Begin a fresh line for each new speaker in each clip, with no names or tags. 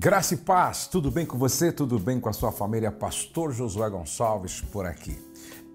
Graça e paz, tudo bem com você? Tudo bem com a sua família? Pastor Josué Gonçalves por aqui.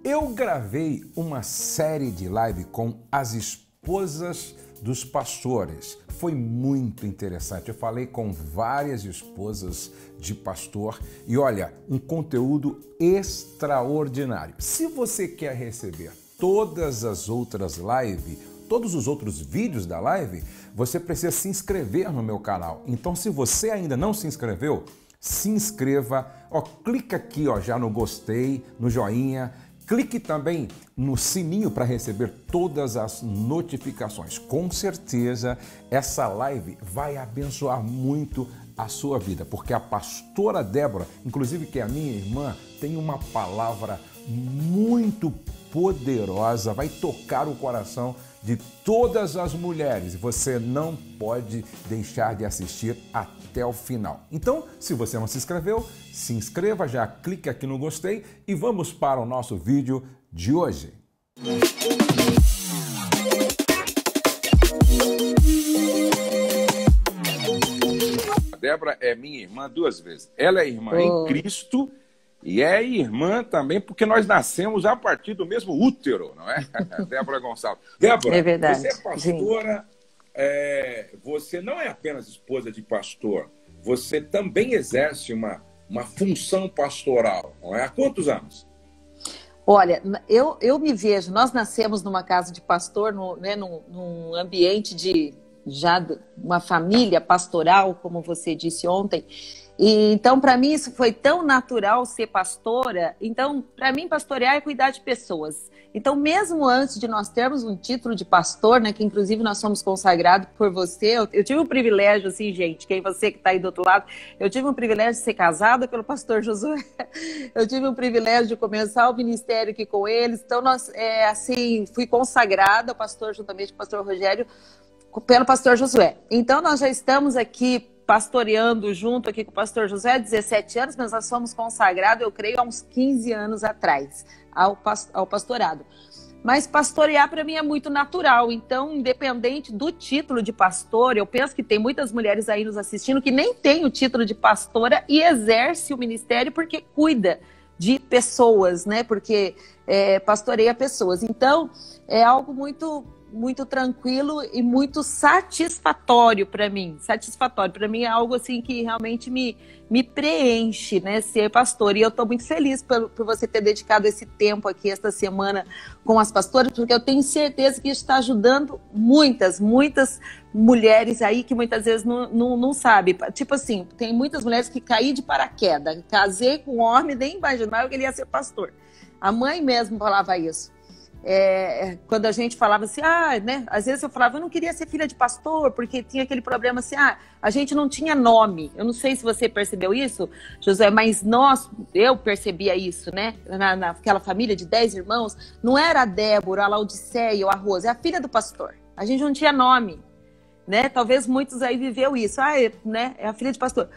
Eu gravei uma série de live com as esposas dos pastores. Foi muito interessante. Eu falei com várias esposas de pastor e olha, um conteúdo extraordinário. Se você quer receber todas as outras lives, todos os outros vídeos da live, você precisa se inscrever no meu canal. Então, se você ainda não se inscreveu, se inscreva, ó, clica aqui, ó, já no gostei, no joinha, clique também no sininho para receber todas as notificações. Com certeza, essa live vai abençoar muito a sua vida, porque a pastora Débora, inclusive que é a minha irmã, tem uma palavra muito poderosa, vai tocar o coração de todas as mulheres. Você não pode deixar de assistir até o final. Então, se você não se inscreveu, se inscreva, já clique aqui no gostei e vamos para o nosso vídeo de hoje. A Débora é minha irmã duas vezes. Ela é irmã oh. em Cristo e é irmã também, porque nós nascemos a partir do mesmo útero, não é? Débora Gonçalves. Débora,
é verdade.
você é pastora, é, você não é apenas esposa de pastor, você também exerce uma, uma função pastoral, não é? Há quantos anos?
Olha, eu, eu me vejo, nós nascemos numa casa de pastor, no, né, num, num ambiente de já uma família pastoral, como você disse ontem, e, então, para mim, isso foi tão natural ser pastora. Então, para mim, pastorear é cuidar de pessoas. Então, mesmo antes de nós termos um título de pastor, né, que inclusive nós somos consagrados por você, eu, eu tive o um privilégio, assim, gente, quem você que está aí do outro lado, eu tive o um privilégio de ser casada pelo pastor Josué, eu tive o um privilégio de começar o ministério aqui com eles. Então, nós, é, assim, fui consagrada ao pastor, juntamente com o pastor Rogério, pelo pastor Josué. Então, nós já estamos aqui pastoreando junto aqui com o pastor José há 17 anos, mas nós fomos consagrados, eu creio, há uns 15 anos atrás ao, ao pastorado. Mas pastorear para mim é muito natural, então, independente do título de pastor, eu penso que tem muitas mulheres aí nos assistindo que nem tem o título de pastora e exerce o ministério porque cuida de pessoas, né? Porque é, pastoreia pessoas. Então, é algo muito muito tranquilo e muito satisfatório para mim. Satisfatório para mim é algo assim que realmente me, me preenche, né, ser pastor. E eu estou muito feliz por, por você ter dedicado esse tempo aqui esta semana com as pastoras, porque eu tenho certeza que está ajudando muitas, muitas mulheres aí que muitas vezes não, não, não sabem. Tipo assim, tem muitas mulheres que caí de paraquedas. Casei com um homem, nem imaginava que ele ia ser pastor. A mãe mesmo falava isso. É, quando a gente falava assim, ah, né? Às vezes eu falava, eu não queria ser filha de pastor, porque tinha aquele problema assim, ah, a gente não tinha nome. Eu não sei se você percebeu isso, José, mas nós, eu percebia isso, né? Na, naquela família de dez irmãos, não era a Débora, a Laodiceia ou a Rosa, é a filha do pastor. A gente não tinha nome, né? Talvez muitos aí viveu isso, ah, é, né? É a filha de pastor.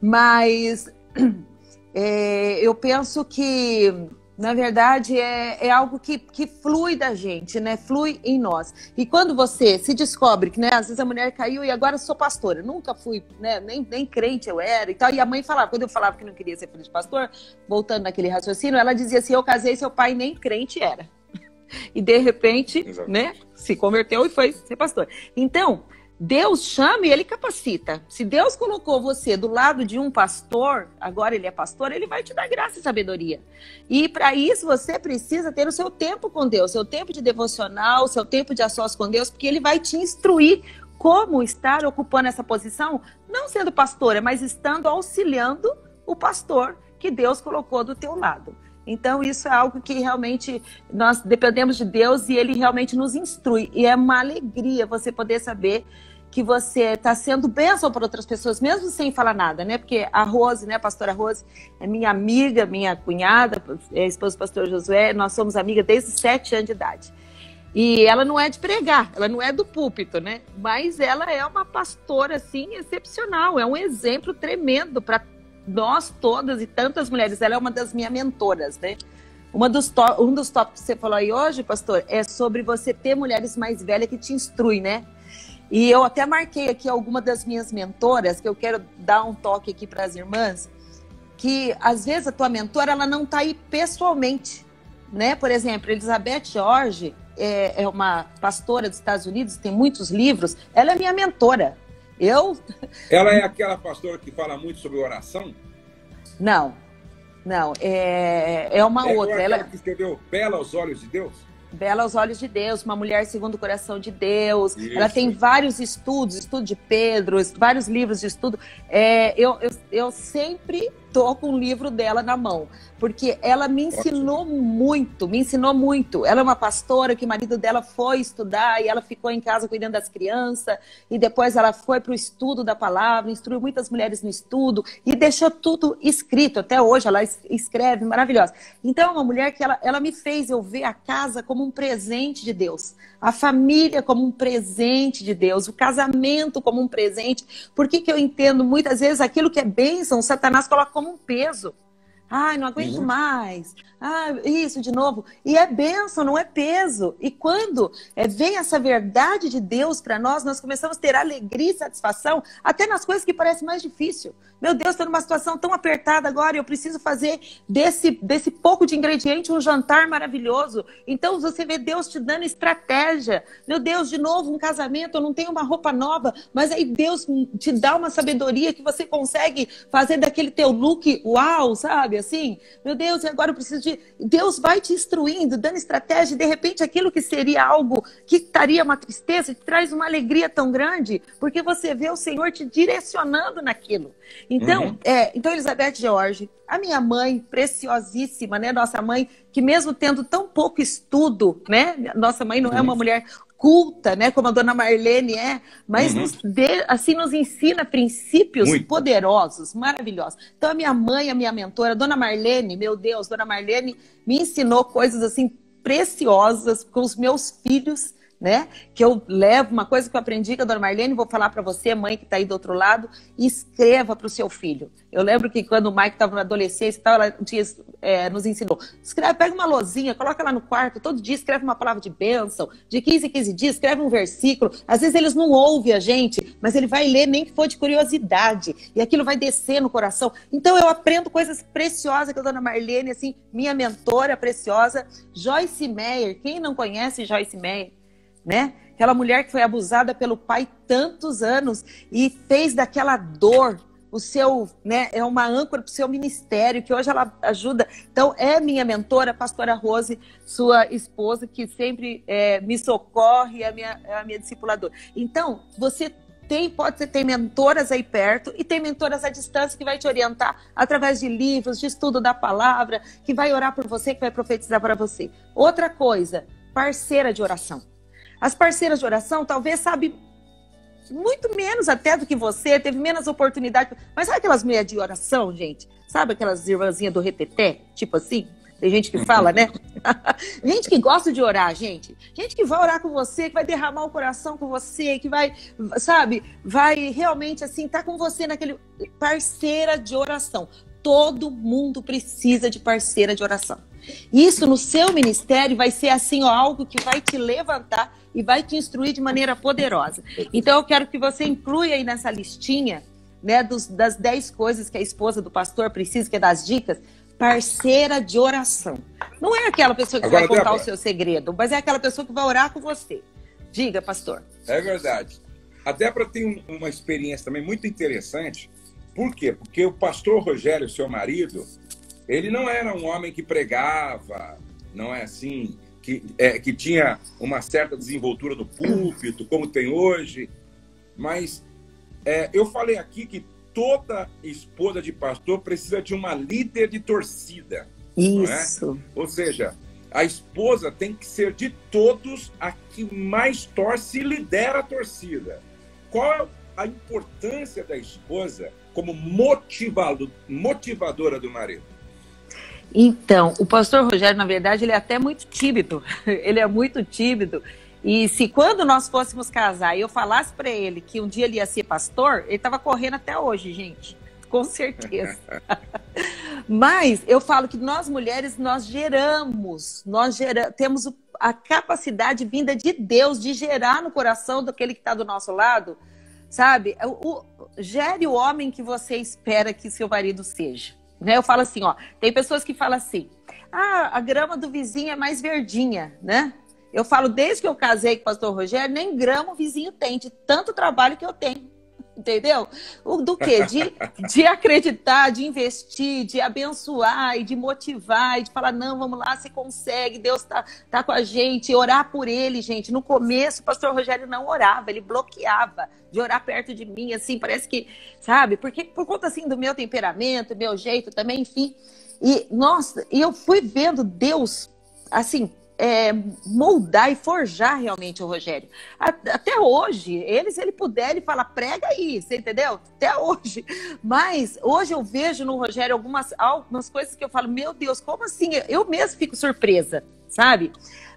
Mas é, eu penso que na verdade, é, é algo que, que flui da gente, né? Flui em nós. E quando você se descobre que, né, às vezes a mulher caiu e agora sou pastora, nunca fui, né, nem, nem crente eu era e tal. E a mãe falava, quando eu falava que não queria ser filho de pastor, voltando naquele raciocínio, ela dizia assim: eu casei, seu pai nem crente era. E de repente, Exato. né, se converteu e foi ser pastor. Então, Deus chama e ele capacita. Se Deus colocou você do lado de um pastor, agora ele é pastor, ele vai te dar graça e sabedoria. E para isso você precisa ter o seu tempo com Deus, seu tempo de devocional, seu tempo de ações com Deus, porque ele vai te instruir como estar ocupando essa posição, não sendo pastora, mas estando auxiliando o pastor que Deus colocou do teu lado. Então, isso é algo que realmente nós dependemos de Deus e Ele realmente nos instrui. E é uma alegria você poder saber que você está sendo bênção para outras pessoas, mesmo sem falar nada, né? Porque a Rose, né, a pastora Rose, é minha amiga, minha cunhada, é esposa do pastor Josué, nós somos amigas desde sete anos de idade. E ela não é de pregar, ela não é do púlpito, né? Mas ela é uma pastora, assim, excepcional, é um exemplo tremendo para nós todas e tantas mulheres. Ela é uma das minhas mentoras, né? Uma dos um dos tópicos que você falou aí hoje, pastor, é sobre você ter mulheres mais velhas que te instruem, né? E eu até marquei aqui alguma das minhas mentoras, que eu quero dar um toque aqui para as irmãs, que às vezes a tua mentora ela não está aí pessoalmente, né? Por exemplo, Elizabeth Jorge é, é, uma pastora dos Estados Unidos, tem muitos livros, ela é minha mentora. Eu.
Ela é aquela pastora que fala muito sobre oração?
Não, não, é, é uma é outra.
Ela que escreveu Bela aos Olhos de Deus?
Bela aos Olhos de Deus, uma mulher segundo o coração de Deus. Isso. Ela tem vários estudos, estudo de Pedro, vários livros de estudo. É, eu, eu, eu sempre tô com o livro dela na mão, porque ela me ensinou muito, me ensinou muito. Ela é uma pastora que o marido dela foi estudar e ela ficou em casa cuidando das crianças e depois ela foi para o estudo da palavra, instruiu muitas mulheres no estudo e deixou tudo escrito. Até hoje ela escreve, maravilhosa. Então é uma mulher que ela, ela me fez eu ver a casa como um presente de Deus, a família como um presente de Deus, o casamento como um presente. Por que, que eu entendo muitas vezes aquilo que é bênção, Satanás coloca como um peso. Ai, não aguento uhum. mais. Ah, isso de novo. E é benção, não é peso. E quando é, vem essa verdade de Deus para nós, nós começamos a ter alegria e satisfação, até nas coisas que parecem mais difíceis. Meu Deus, estou numa situação tão apertada agora, eu preciso fazer desse, desse pouco de ingrediente um jantar maravilhoso. Então você vê Deus te dando estratégia. Meu Deus, de novo, um casamento, eu não tenho uma roupa nova, mas aí Deus te dá uma sabedoria que você consegue fazer daquele teu look uau, sabe? Assim, meu Deus, e agora eu preciso de. Deus vai te instruindo, dando estratégia, e de repente aquilo que seria algo que estaria uma tristeza, te traz uma alegria tão grande, porque você vê o Senhor te direcionando naquilo. Então, uhum. é, então Elizabeth George, a minha mãe, preciosíssima, né? Nossa mãe, que mesmo tendo tão pouco estudo, né? Nossa mãe não é uma uhum. mulher culta, né? Como a dona Marlene é, mas uhum. nos dê, assim nos ensina princípios Muito. poderosos, maravilhosos. Então, a minha mãe, a minha mentora, a dona Marlene, meu Deus, dona Marlene me ensinou coisas assim preciosas com os meus filhos né? Que eu levo uma coisa que eu aprendi com a dona Marlene, vou falar para você, mãe que está aí do outro lado, escreva para o seu filho. Eu lembro que quando o Mike estava na adolescência, ela tinha, é, nos ensinou: escreve, pega uma lozinha, coloca lá no quarto, todo dia escreve uma palavra de bênção, de 15 em 15 dias, escreve um versículo. Às vezes eles não ouvem a gente, mas ele vai ler nem que for de curiosidade, e aquilo vai descer no coração. Então eu aprendo coisas preciosas com a dona Marlene, assim, minha mentora preciosa, Joyce Meyer. Quem não conhece Joyce Meyer? Né? Aquela mulher que foi abusada pelo pai tantos anos e fez daquela dor o seu, né, é uma âncora para o seu ministério, que hoje ela ajuda. Então, é minha mentora, pastora Rose, sua esposa, que sempre é, me socorre, é a minha, é a minha discipuladora. Então, você tem, pode ser, tem mentoras aí perto e tem mentoras à distância que vai te orientar através de livros, de estudo da palavra, que vai orar por você, que vai profetizar para você. Outra coisa, parceira de oração. As parceiras de oração talvez sabe muito menos até do que você, teve menos oportunidade. Mas sabe aquelas mulheres de oração, gente? Sabe aquelas irmãzinhas do reteté? Tipo assim? Tem gente que fala, né? gente que gosta de orar, gente. Gente que vai orar com você, que vai derramar o coração com você, que vai, sabe, vai realmente assim, tá com você naquele parceira de oração. Todo mundo precisa de parceira de oração. Isso no seu ministério vai ser assim, ó, algo que vai te levantar e vai te instruir de maneira poderosa. Então eu quero que você inclua aí nessa listinha, né, dos, das 10 coisas que a esposa do pastor precisa, que é das dicas, parceira de oração. Não é aquela pessoa que Agora, vai contar Débora. o seu segredo, mas é aquela pessoa que vai orar com você. Diga, pastor.
É verdade. A Débora tem uma experiência também muito interessante. Por quê? Porque o pastor Rogério, seu marido, ele não era um homem que pregava, não é assim, que, é, que tinha uma certa desenvoltura do púlpito, como tem hoje. Mas é, eu falei aqui que toda esposa de pastor precisa de uma líder de torcida.
É? Isso.
É? Ou seja, a esposa tem que ser de todos a que mais torce e lidera a torcida. Qual a importância da esposa como motivado, motivadora do marido?
Então, o pastor Rogério, na verdade, ele é até muito tímido. ele é muito tímido. E se quando nós fôssemos casar e eu falasse para ele que um dia ele ia ser pastor, ele estava correndo até hoje, gente. Com certeza. Mas eu falo que nós mulheres, nós geramos, nós gera, temos a capacidade vinda de Deus de gerar no coração daquele que está do nosso lado, sabe? O, o, gere o homem que você espera que seu marido seja. Né? Eu falo assim, ó, tem pessoas que falam assim, ah, a grama do vizinho é mais verdinha, né? Eu falo, desde que eu casei com o pastor Rogério, nem grama o vizinho tem, de tanto trabalho que eu tenho. Entendeu? Do quê? De, de acreditar, de investir, de abençoar e de motivar e de falar, não, vamos lá, você consegue, Deus tá, tá com a gente, orar por ele, gente. No começo, o pastor Rogério não orava, ele bloqueava de orar perto de mim, assim, parece que, sabe? Porque por conta, assim, do meu temperamento, meu jeito também, enfim. E, nossa, eu fui vendo Deus, assim, é, moldar e forjar realmente o Rogério. Até hoje, ele, se ele puder, ele fala, prega aí, você entendeu? Até hoje. Mas hoje eu vejo no Rogério algumas, algumas coisas que eu falo, meu Deus, como assim? Eu mesmo fico surpresa, sabe?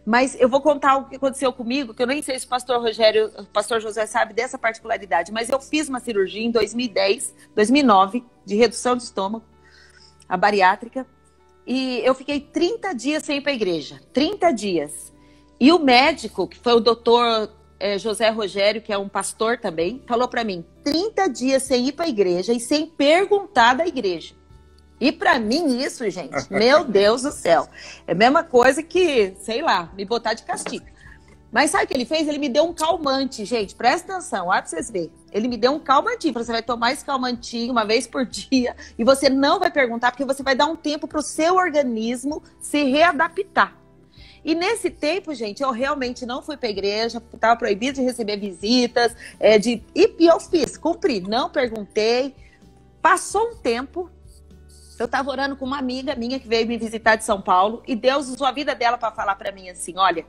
Mas eu vou contar o que aconteceu comigo, que eu nem sei se o pastor Rogério, o pastor José sabe dessa particularidade, mas eu fiz uma cirurgia em 2010, 2009, de redução de estômago, a bariátrica. E eu fiquei 30 dias sem ir para a igreja. 30 dias. E o médico, que foi o doutor é, José Rogério, que é um pastor também, falou para mim: 30 dias sem ir para a igreja e sem perguntar da igreja. E para mim, isso, gente, meu Deus do céu, é a mesma coisa que, sei lá, me botar de castigo. Mas sabe o que ele fez? Ele me deu um calmante, gente. Presta atenção, olha pra vocês verem. Ele me deu um calmantinho. Você vai tomar esse calmantinho uma vez por dia e você não vai perguntar, porque você vai dar um tempo para o seu organismo se readaptar. E nesse tempo, gente, eu realmente não fui para a igreja, estava proibido de receber visitas, é, de... e eu fiz, cumpri, não perguntei. Passou um tempo, eu estava orando com uma amiga minha que veio me visitar de São Paulo e Deus usou a vida dela para falar para mim assim: olha,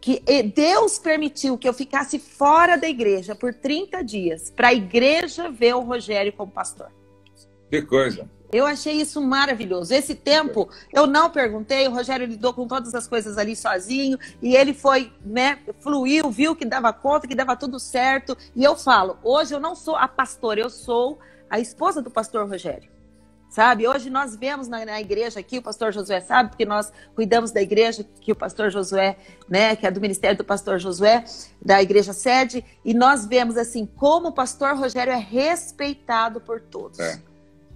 que Deus permitiu que eu ficasse fora da igreja por 30 dias para a igreja ver o Rogério como pastor.
Que coisa.
Eu achei isso maravilhoso. Esse tempo eu não perguntei, o Rogério lidou com todas as coisas ali sozinho e ele foi, né, fluiu, viu que dava conta, que dava tudo certo. E eu falo, hoje eu não sou a pastora, eu sou a esposa do pastor Rogério sabe? Hoje nós vemos na, na, igreja aqui, o pastor Josué sabe, porque nós cuidamos da igreja que o pastor Josué, né, que é do ministério do pastor Josué, da igreja sede, e nós vemos assim como o pastor Rogério é respeitado por todos. É.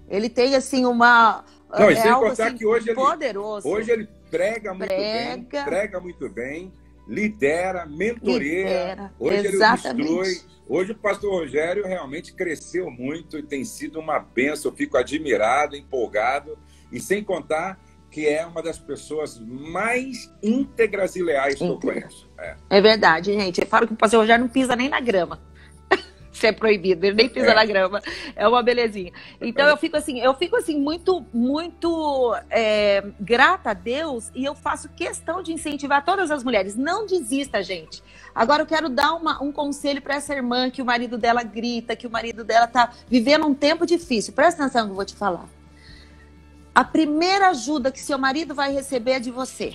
Ele tem assim uma
Não, é algo assim, que hoje
poderoso.
Ele, hoje ele prega muito prega. bem, prega muito bem, lidera, mentoreia. Lidera. Hoje Exatamente. ele instrui Hoje o pastor Rogério realmente cresceu muito e tem sido uma benção. Eu fico admirado, empolgado e sem contar que é uma das pessoas mais íntegras e leais que eu conheço.
É. é verdade, gente. Eu falo que o pastor Rogério não pisa nem na grama se é proibido, ele nem pisa é. na grama. É uma belezinha. Então eu fico assim, eu fico assim muito, muito é, grata a Deus e eu faço questão de incentivar todas as mulheres. Não desista, gente. Agora eu quero dar uma, um conselho para essa irmã que o marido dela grita, que o marido dela tá vivendo um tempo difícil. Presta atenção que eu vou te falar. A primeira ajuda que seu marido vai receber é de você.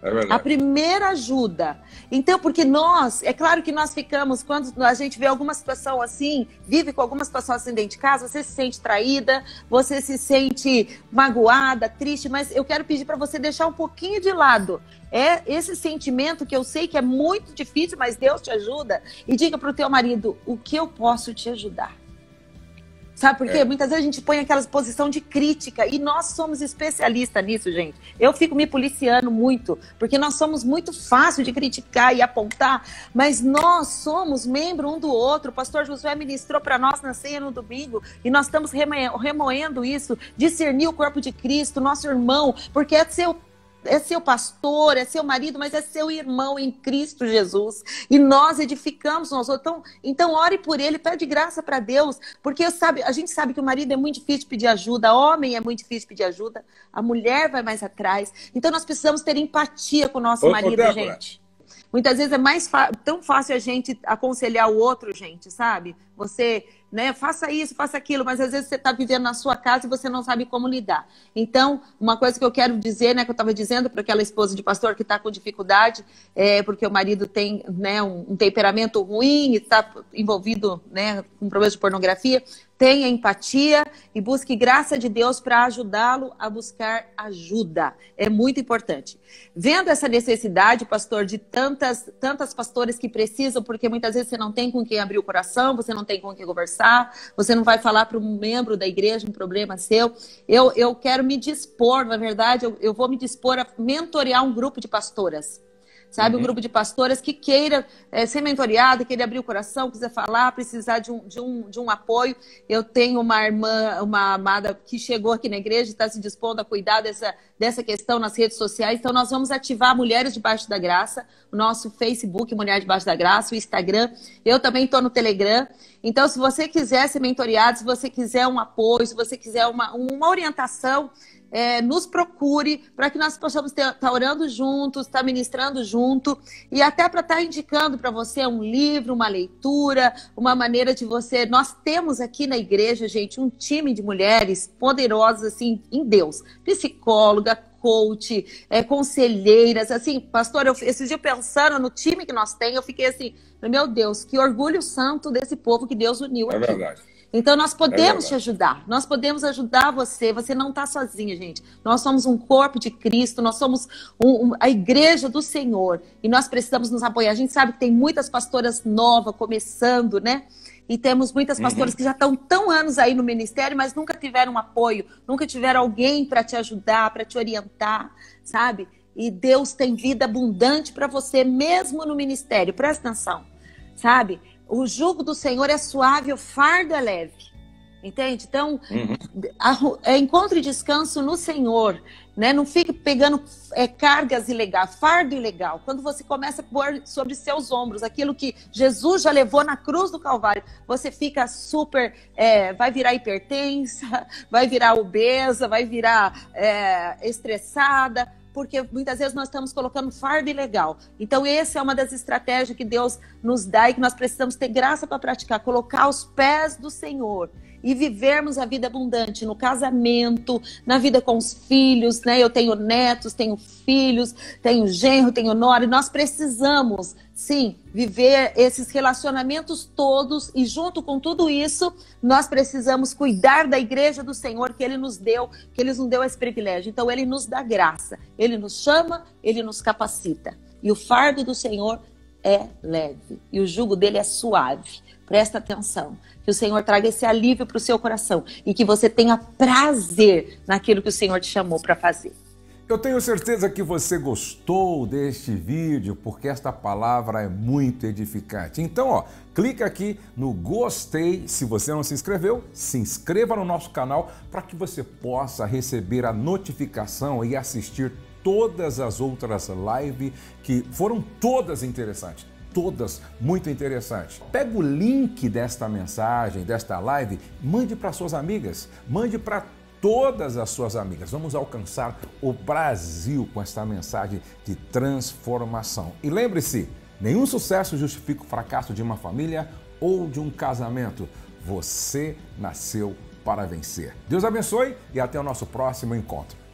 É a primeira ajuda. Então, porque nós, é claro que nós ficamos, quando a gente vê alguma situação assim, vive com alguma situação assim dentro de casa, você se sente traída, você se sente magoada, triste, mas eu quero pedir para você deixar um pouquinho de lado. É esse sentimento que eu sei que é muito difícil, mas Deus te ajuda. E diga para o teu marido: o que eu posso te ajudar? Sabe por quê? É. Muitas vezes a gente põe aquela posição de crítica e nós somos especialistas nisso, gente. Eu fico me policiando muito, porque nós somos muito fácil de criticar e apontar, mas nós somos membro um do outro. O pastor Josué ministrou para nós na ceia no domingo e nós estamos remoendo isso, discernir o corpo de Cristo, nosso irmão, porque é seu é seu pastor, é seu marido, mas é seu irmão em Cristo Jesus. E nós edificamos nós Então, então ore por ele, pede graça para Deus, porque sabe, a gente sabe que o marido é muito difícil pedir ajuda, o homem é muito difícil pedir ajuda, a mulher vai mais atrás. Então nós precisamos ter empatia com o nosso ô, marido, ô, gente. Muitas vezes é mais tão fácil a gente aconselhar o outro, gente, sabe? você né? Faça isso, faça aquilo, mas às vezes você está vivendo na sua casa e você não sabe como lidar. Então, uma coisa que eu quero dizer, né, que eu estava dizendo para aquela esposa de pastor que está com dificuldade, é porque o marido tem né, um, um temperamento ruim e está envolvido né, com problemas de pornografia, tenha empatia e busque graça de Deus para ajudá-lo a buscar ajuda. É muito importante. Vendo essa necessidade, pastor, de tantas, tantas pastores que precisam, porque muitas vezes você não tem com quem abrir o coração, você não tem com quem conversar, você não vai falar para um membro da igreja um problema seu. Eu, eu quero me dispor, na verdade, eu, eu vou me dispor a mentorear um grupo de pastoras sabe? Uhum. Um grupo de pastoras que queira é, ser mentoreada, queira abrir o coração, quiser falar, precisar de um, de, um, de um apoio. Eu tenho uma irmã, uma amada que chegou aqui na igreja e está se dispondo a cuidar dessa, dessa questão nas redes sociais. Então, nós vamos ativar Mulheres Debaixo da Graça, o nosso Facebook, Mulher Debaixo da Graça, o Instagram. Eu também estou no Telegram. Então, se você quiser ser mentoreado, se você quiser um apoio, se você quiser uma, uma orientação, é, nos procure para que nós possamos estar tá orando juntos, estar tá ministrando junto e até para estar tá indicando para você um livro, uma leitura, uma maneira de você. Nós temos aqui na igreja, gente, um time de mulheres poderosas assim em Deus, psicóloga, coach, é, conselheiras, assim, pastor, eu, esses dias pensando no time que nós temos, eu fiquei assim, meu Deus, que orgulho santo desse povo que Deus uniu
é aqui. É verdade.
Então nós podemos é te ajudar, nós podemos ajudar você. Você não está sozinha, gente. Nós somos um corpo de Cristo, nós somos um, um, a igreja do Senhor e nós precisamos nos apoiar. A gente sabe que tem muitas pastoras novas começando, né? E temos muitas pastoras uhum. que já estão tão anos aí no ministério, mas nunca tiveram apoio, nunca tiveram alguém para te ajudar, para te orientar, sabe? E Deus tem vida abundante para você, mesmo no ministério. Presta atenção, sabe? O jugo do Senhor é suave, o fardo é leve. Entende? Então, uhum. é, encontre descanso no Senhor. Né? Não fique pegando é, cargas ilegais, fardo ilegal. Quando você começa a pôr sobre seus ombros aquilo que Jesus já levou na cruz do Calvário, você fica super. É, vai virar hipertensa, vai virar obesa, vai virar é, estressada porque muitas vezes nós estamos colocando fardo ilegal. Então, essa é uma das estratégias que Deus nos dá e que nós precisamos ter graça para praticar, colocar os pés do Senhor e vivermos a vida abundante no casamento, na vida com os filhos, né? Eu tenho netos, tenho filhos, tenho genro, tenho nora, e nós precisamos sim, viver esses relacionamentos todos e junto com tudo isso, nós precisamos cuidar da igreja do Senhor que ele nos deu, que ele nos deu esse privilégio. Então ele nos dá graça, ele nos chama, ele nos capacita. E o fardo do Senhor é leve e o jugo dele é suave. Presta atenção, que o Senhor traga esse alívio para o seu coração e que você tenha prazer naquilo que o Senhor te chamou para fazer.
Eu tenho certeza que você gostou deste vídeo, porque esta palavra é muito edificante. Então, ó, clica aqui no gostei. Se você não se inscreveu, se inscreva no nosso canal para que você possa receber a notificação e assistir todas as outras lives que foram todas interessantes todas muito interessantes. Pega o link desta mensagem, desta live, mande para suas amigas, mande para todas as suas amigas. Vamos alcançar o Brasil com esta mensagem de transformação. E lembre-se, nenhum sucesso justifica o fracasso de uma família ou de um casamento. Você nasceu para vencer. Deus abençoe e até o nosso próximo encontro.